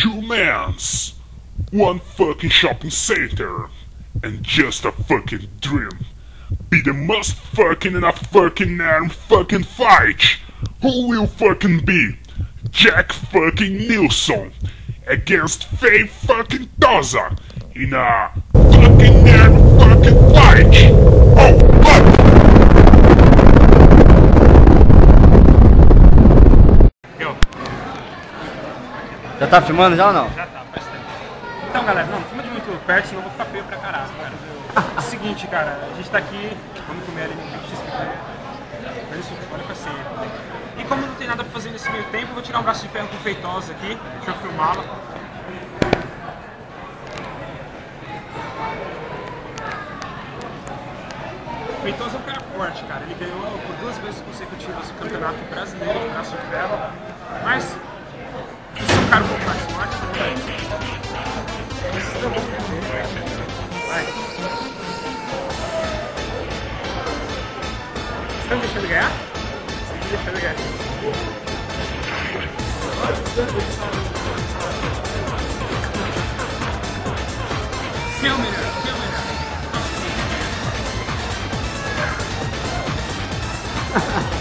two mans, one fucking shopping center, and just a fucking dream. Be the most fucking in a fucking arm fucking fight. Who will fucking be? Jack fucking Nilsson against Faye fucking Daza in a fucking arm fucking fight. Já tá filmando já ou não? Já tá, faz tempo. Então, galera, não, não filma de muito perto, senão eu vou ficar feio pra caralho, cara. É o seguinte, cara, a gente tá aqui, vamos comer ali no XP. Olha isso, olha pra ceia. E como não tem nada pra fazer nesse meio tempo, vou tirar um braço de ferro com feitosa aqui, deixa eu filmá-la. Feitosa é um cara forte, cara. Ele ganhou por duas vezes consecutivas o campeonato brasileiro de braço de ferro. Mas, 兄弟，吃这个呀！兄弟，吃这个。兄弟，吃这个。kill me! kill me! 哈哈。